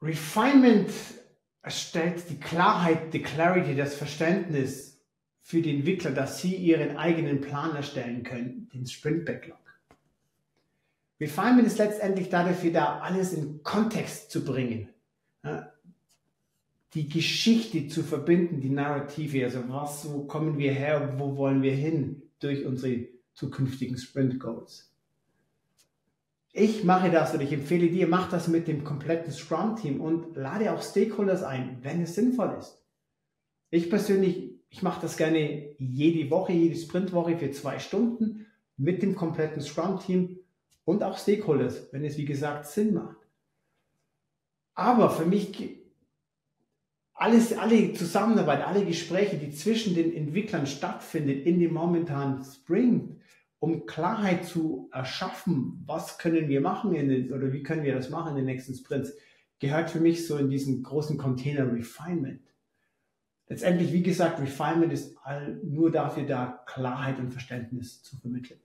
Refinement erstellt die Klarheit, die Clarity, das Verständnis für die Entwickler, dass sie ihren eigenen Plan erstellen können, den Sprint Backlog. Refinement ist letztendlich dafür da, alles in Kontext zu bringen. Die Geschichte zu verbinden, die Narrative, also was, wo kommen wir her, wo wollen wir hin durch unsere zukünftigen Sprint Goals. Ich mache das und ich empfehle dir, mach das mit dem kompletten Scrum-Team und lade auch Stakeholders ein, wenn es sinnvoll ist. Ich persönlich, ich mache das gerne jede Woche, jede Sprintwoche für zwei Stunden mit dem kompletten Scrum-Team und auch Stakeholders, wenn es wie gesagt Sinn macht. Aber für mich alles, alle Zusammenarbeit, alle Gespräche, die zwischen den Entwicklern stattfindet in dem momentanen Sprint, um Klarheit zu erschaffen, was können wir machen den, oder wie können wir das machen in den nächsten Sprints, gehört für mich so in diesen großen Container Refinement. Letztendlich, wie gesagt, Refinement ist all, nur dafür da, Klarheit und Verständnis zu vermitteln.